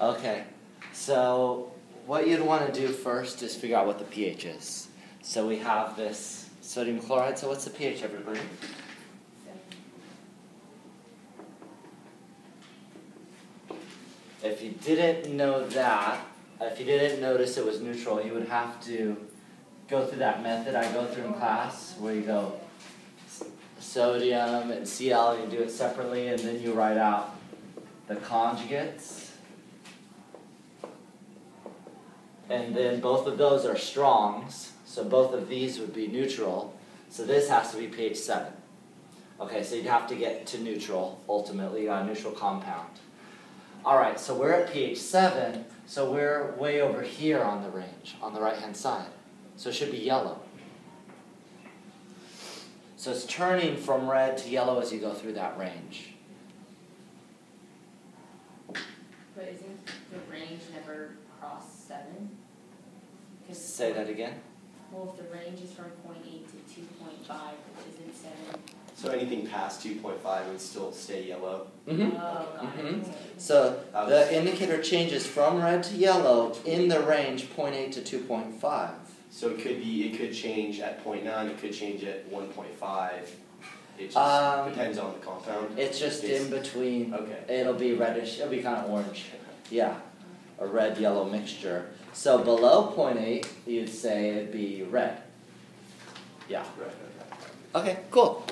Okay, so what you'd want to do first is figure out what the pH is. So we have this sodium chloride. So what's the pH, everybody? If you didn't know that, if you didn't notice it was neutral, you would have to go through that method I go through in class where you go sodium and Cl, and you do it separately, and then you write out the conjugates. And then both of those are strongs, so both of these would be neutral. So this has to be pH 7. Okay, so you'd have to get to neutral, ultimately, a neutral compound. Alright, so we're at pH 7, so we're way over here on the range, on the right hand side. So it should be yellow. So it's turning from red to yellow as you go through that range. But isn't the range never cross seven? 'Cause Say that again. Well, if the range is from point eight to two point five, which isn't seven. So anything past two point five would still stay yellow. Mm-hmm. Oh, got it. Mhm. So That was- the indicator changes from red to yellow in the range 0.8 to 2.5. So it could be, it could change at 0.9, it could change at one point five. It just Um, depends on the compound. It's just It's- in between. Okay. It'll be reddish. It'll be kind of orange. Yeah, a red yellow mixture. So below 0.8, you'd say it'd be red. Yeah. Right, okay. Okay, cool.